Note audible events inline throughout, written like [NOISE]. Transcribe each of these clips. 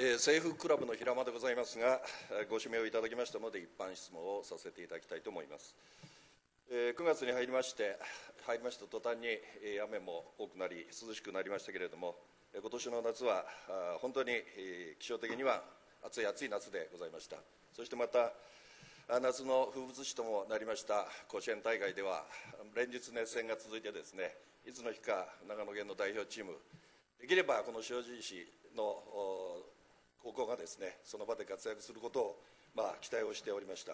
え、政府クラブの平間でございますが、ご指名をいただきましたので、一般質問をさせていただきたいと思います。え、9月に入りまして、入りました途端に、え、雨も多くなり、涼しくなりましたけれども、今年の夏は本当に、えー、気象的には暑い暑い夏でございました。そしてまた、夏の風物詩ともなりました甲子園大会では、連日熱戦が続いてですね、いつの日か長野県の代表チーム、できればこの塩尻市の高校がですねその場で活躍することを、まあ、期待をしておりました、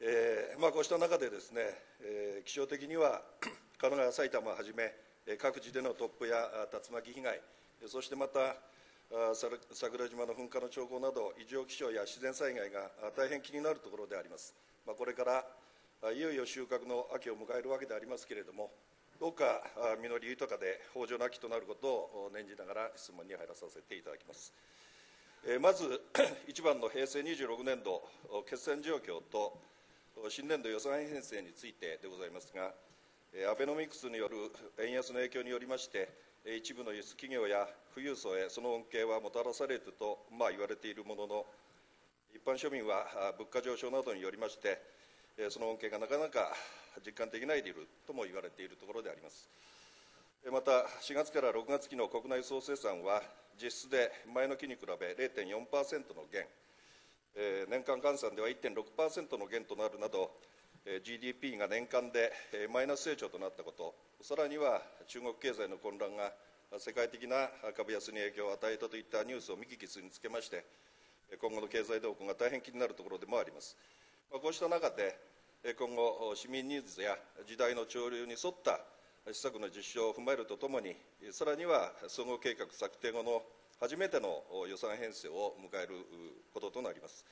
えーまあ、こうした中でですね、えー、気象的には [CLEARS THROAT] 神奈川、埼玉をはじめ各地での突風や竜巻被害そしてまた桜島の噴火の兆候など異常気象や自然災害が大変気になるところであります、まあ、これからいよいよ収穫の秋を迎えるわけでありますけれどもどうか実り豊かで豊穣な秋となることを念じながら質問に入らさせていただきます。まず [COUGHS] 1番の平成26年度決算状況と新年度予算編成についてでございますがアベノミクスによる円安の影響によりまして一部の輸出企業や富裕層へその恩恵はもたらされると、まあ、言われているものの一般庶民は物価上昇などによりましてその恩恵がなかなか実感できないでいるとも言われているところであります。また4月から6月期の国内総生産は実質で前の期に比べ0.4%の減、えー、年間換算では1.6%の減となるなど、えー、GDP が年間で、えー、マイナス成長となったこと、さらには中国経済の混乱が世界的な株安に影響を与えたといったニュースを見聞きするにつけまして、今後の経済動向が大変気になるところでもあります。まあ、こうした中で、今後、市民ニーズや時代の潮流に沿った施策の実証を踏まえるとともに、さらには総合計画策定後の初めての予算編成を迎えることとなります。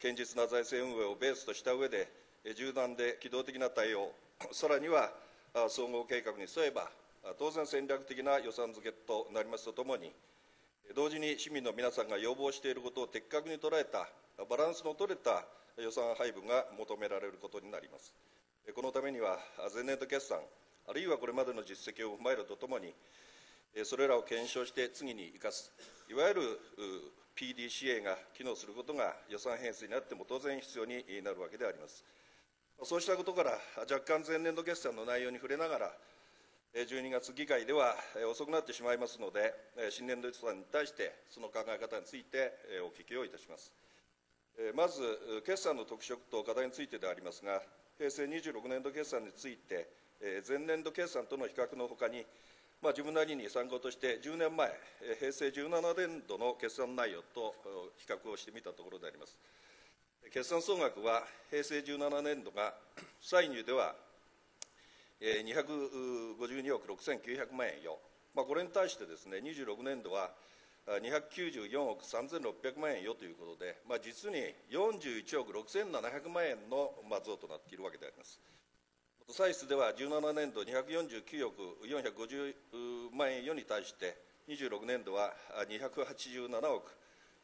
堅実な財政運営をベースとした上で、柔軟で機動的な対応、さらには総合計画に沿えば、当然戦略的な予算付けとなりますとともに、同時に市民の皆さんが要望していることを的確に捉えたバランスの取れた予算配分が求められることになります。このためには前年度決算、あるいはこれまでの実績を踏まえるとともに、それらを検証して次に生かす、いわゆる PDCA が機能することが予算編成にあっても当然必要になるわけであります。そうしたことから、若干前年度決算の内容に触れながら、12月議会では遅くなってしまいますので、新年度予算に対してその考え方についてお聞きをいたします。まず、決算の特色と課題についてでありますが、平成26年度決算について、前年度決算との比較のほかに、まあ、自分なりに参考として10年前、平成17年度の決算内容と比較をしてみたところであります。決算総額は平成17年度が歳入では252億6900万円よ、まあ、これに対してですね26年度は294億3600万円よということで、まあ、実に41億6700万円の増となっているわけであります。歳出では17年度249億450万円余に対して26年度は287億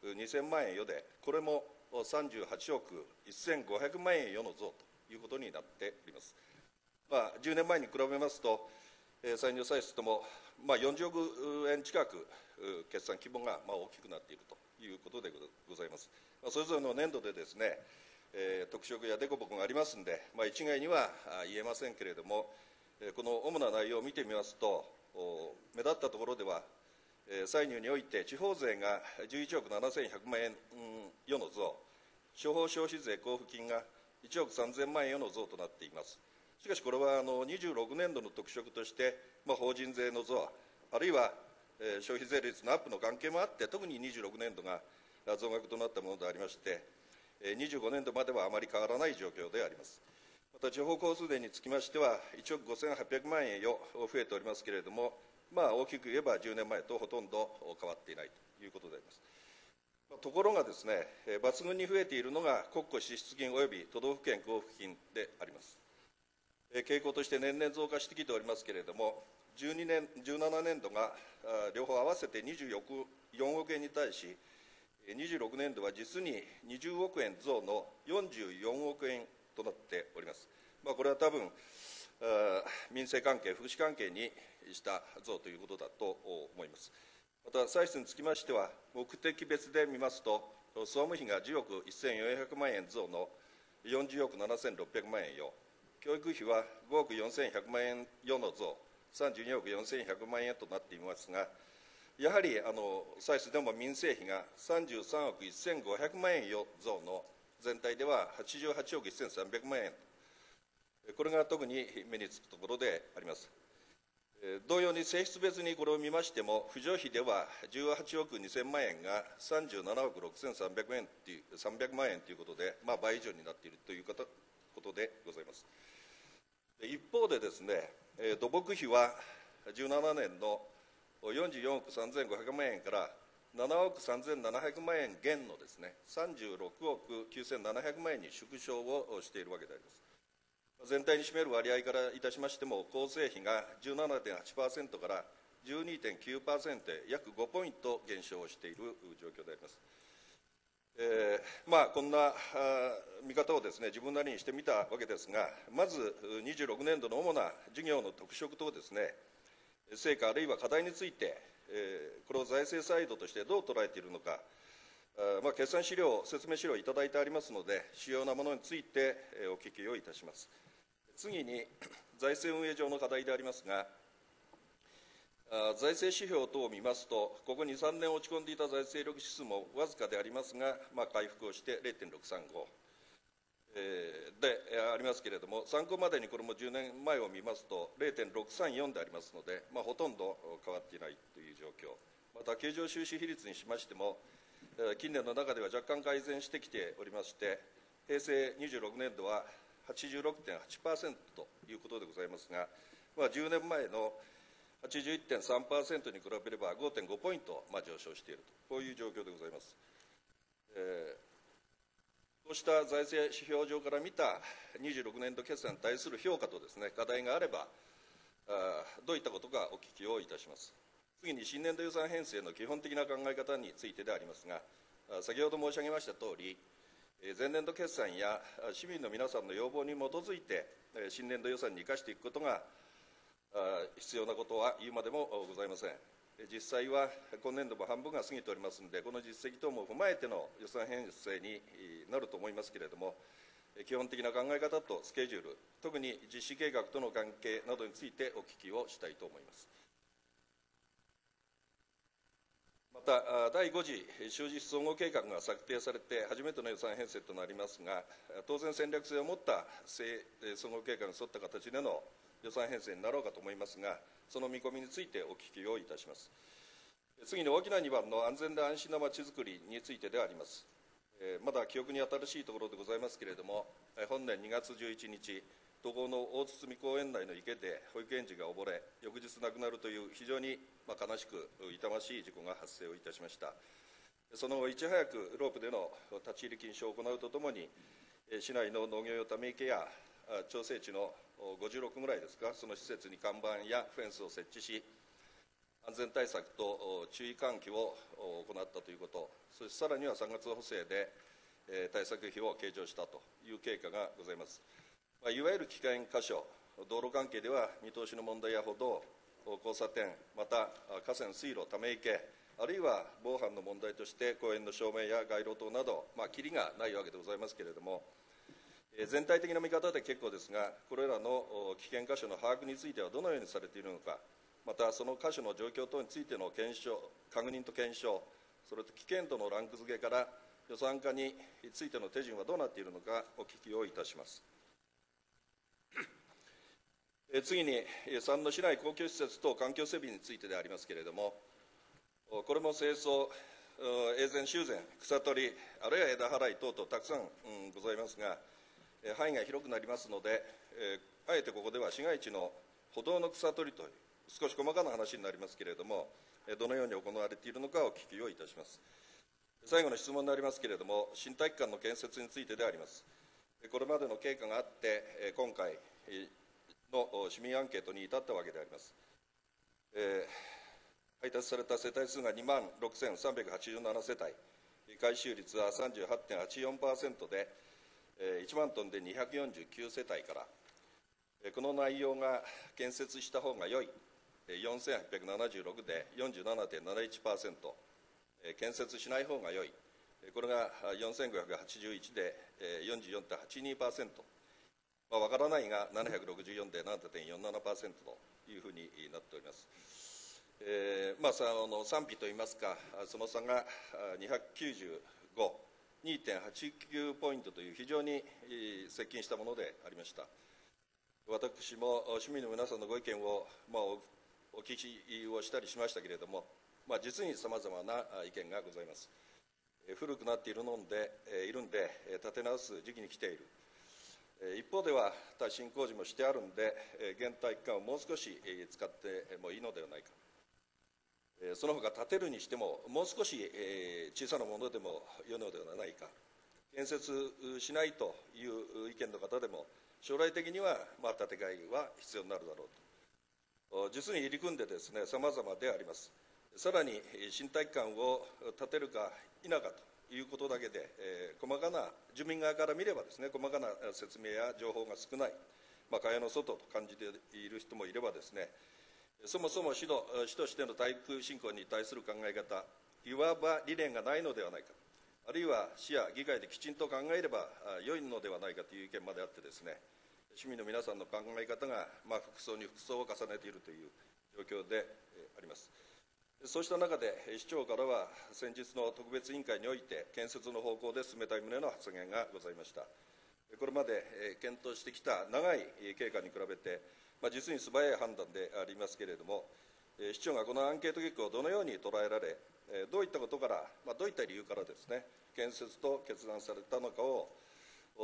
2000万円余でこれも38億1500万円余の増ということになっております、まあ、10年前に比べますと歳入歳出とも、まあ、40億円近く決算規模がまあ大きくなっているということでございます、それぞれの年度でですねえー、特色や凸凹がありますので、まあ、一概には言えませんけれども、えー、この主な内容を見てみますと、目立ったところでは、えー、歳入において地方税が11億7100万円余の増、地方消費税交付金が1億3000万円余の増となっています。しかしこれはあの26年度の特色として、まあ、法人税の増、あるいは、えー、消費税率のアップの関係もあって、特に26年度が増額となったものでありまして、25年度まではあまり変わらない状況であります。また地方交通税につきましては、1億5800万円よ増えておりますけれども、まあ、大きく言えば10年前とほとんど変わっていないということであります。ところがですね、抜群に増えているのが国庫支出金及び都道府県交付金であります。傾向として年々増加してきておりますけれども、12年17年度が両方合わせて24億円に対し、26年度は実に20億円増の44億円となっております。まあ、これは多分、民生関係、福祉関係にした増ということだと思います。また歳出につきましては、目的別で見ますと、総務費が10億1400万円増の40億7600万円よ、教育費は5億4100万円余の増、32億4100万円となっていますが、やはりあの歳出でも民生費が33億1500万円余増の全体では88億1300万円、これが特に目につくところであります。同様に性質別にこれを見ましても、扶助費では18億2000万円が37億6300円という300万円ということで、まあ、倍以上になっているということでございます。一方でですね、土木費は17年の44億3500万円から7億3700万円減のですね36億9700万円に縮小をしているわけであります。全体に占める割合からいたしましても、構成費が17.8%から12.9%へ約5ポイント減少している状況であります。えー、まあ、こんな見方をですね自分なりにしてみたわけですが、まず26年度の主な事業の特色とですね成果あるいは課題について、えー、これを財政サイドとしてどう捉えているのか、まあ、決算資料、説明資料をいただいてありますので、主要なものについてお聞きをいたします。次に [COUGHS] 財政運営上の課題でありますが、財政指標等を見ますと、ここ2、3年落ち込んでいた財政力指数もわずかでありますが、まあ、回復をして0.635、えー、でありますけれども、参考までにこれも10年前を見ますと、0.634でありますので、まあ、ほとんど変わっていないという状況、また経常収支比率にしましても、近年の中では若干改善してきておりまして、平成26年度は86.8%ということでございますが、まあ、10年前の81.3%に比べれば5.5ポイント、まあ、上昇していると、こういう状況でございます。えー、こうした財政指標上から見た26年度決算に対する評価とですね、課題があれば、あどういったことかお聞きをいたします。次に新年度予算編成の基本的な考え方についてでありますが、先ほど申し上げましたとおり、前年度決算や市民の皆さんの要望に基づいて、新年度予算に生かしていくことが必要なことは言うまでもございません。実際は今年度も半分が過ぎておりますので、この実績等も踏まえての予算編成になると思いますけれども、基本的な考え方とスケジュール、特に実施計画との関係などについてお聞きをしたいと思います。また第5次収支総合計画が策定されて初めての予算編成となりますが当然戦略性を持った総合計画に沿った形での予算編成になろうかと思いますがその見込みについてお聞きをいたします。次に大きな2番の安全で安心なまちづくりについてであります。まだ記憶に新しいところでございますけれども本年2月11日東郷の大堤公園内の池で保育園児が溺れ翌日亡くなるという非常に悲しく痛ましい事故が発生をいたしました。その後いち早くロープでの立ち入り禁止を行うとともに市内の農業用ため池や調整地の56ぐらいですか？その施設に看板やフェンスを設置し安全対策と注意喚起を行ったということ。そしてさらには3月補正で対策費を計上したという経過がございます。まあ、いわゆる危険箇所、道路関係では見通しの問題や歩道、交差点、また河川、水路、ため池、あるいは防犯の問題として公園の照明や街路灯など、まあ、きりがないわけでございますけれども、全体的な見方で結構ですが、これらの危険箇所の把握についてはどのようにされているのか、またその箇所の状況等についての検証、確認と検証、それと危険度のランク付けから予算化についての手順はどうなっているのか、お聞きをいたします。次に、三野市内公共施設と環境整備についてでありますけれども、これも清掃、永全修繕、草取り、あるいは枝払い等々たくさん、うん、ございますが、範囲が広くなりますので、えあえてここでは市街地の歩道の草取りという、少し細かな話になりますけれども、どのように行われているのかお聞きをいたします。最後の質問になりますけれども、新体育館の建設についてであります。これまでの経過があって、今回、の市民アンケートに至ったわけであります。えー、配達された世帯数が2万6387世帯、回収率は38.84%で、1万トンで249世帯から、この内容が建設した方が良い、4876で47.71%、建設しない方が良い、これが4581で44.82%、まあ、分からないが764で7.47%というふうになっております。えーまあ、さあの賛否といいますか、その差が295、2.89ポイントという非常に接近したものでありました。私も市民の皆さんのご意見を、まあ、お聞きをしたりしましたけれども、まあ、実にさまざまな意見がございます。古くなっているのでいるんで、立て直す時期に来ている。一方では耐震工事もしてあるんで、現体育館をもう少し使ってもいいのではないか。その他建てるにしても、もう少し小さなものでも良いのではないか。建設しないという意見の方でも、将来的には、ま、建て替えは必要になるだろうと。実に入り組んでですね様々であります。さらに新体育館を建てるか否かということだけで、え、細かな住民側から見ればですね細かな説明や情報が少ない、まあ、蚊帳の外と感じている人もいればですねそもそも市の市としての体育振興に対する考え方いわば理念がないのではないかあるいは市や議会できちんと考えれば良いのではないかという意見まであってですね市民の皆さんの考え方が、まあ、服装に服装を重ねているという状況であります。そうした中で、市長からは先日の特別委員会において、建設の方向で進めたい旨の発言がございました。これまで検討してきた長い経過に比べて、まあ、実に素早い判断でありますけれども、市長がこのアンケート結果をどのように捉えられ、どういったことから、まあ、どういった理由からですね、建設と決断されたのかを、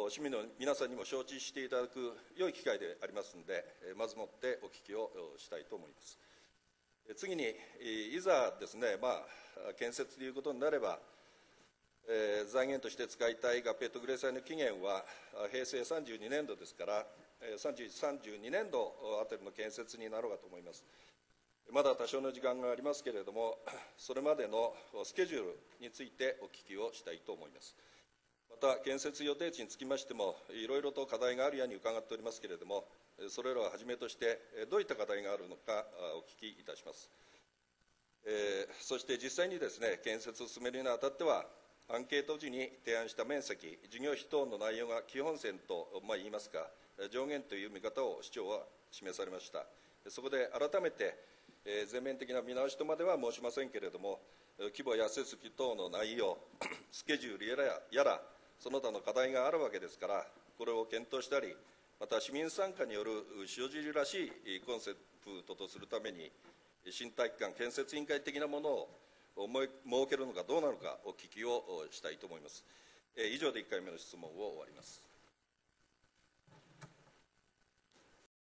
市民の皆さんにも承知していただく良い機会でありますので、まずもってお聞きをしたいと思います。次に、いざですね、まあ、建設ということになれば、えー、財源として使いたい合併特例債の期限は平成32年度ですから、32年度あたりの建設になろうかと思います。まだ多少の時間がありますけれども、それまでのスケジュールについてお聞きをしたいと思います。また建設予定地につきましてもいろいろと課題があるように伺っておりますけれどもそれらをはじめとしてどういった課題があるのかお聞きいたします、えー、そして実際にですね建設を進めるにあたってはアンケート時に提案した面積事業費等の内容が基本線と、まあ、言いますか上限という見方を市長は示されました。そこで改めて、えー、全面的な見直しとまでは申しませんけれども規模や設備等の内容 [COUGHS] スケジュールやらやらその他の課題があるわけですからこれを検討したりまた市民参加による塩尻らしいコンセプトとするために新体育館建設委員会的なものを設けるのかどうなのかお聞きをしたいと思います。以上で1回目の質問を終わります。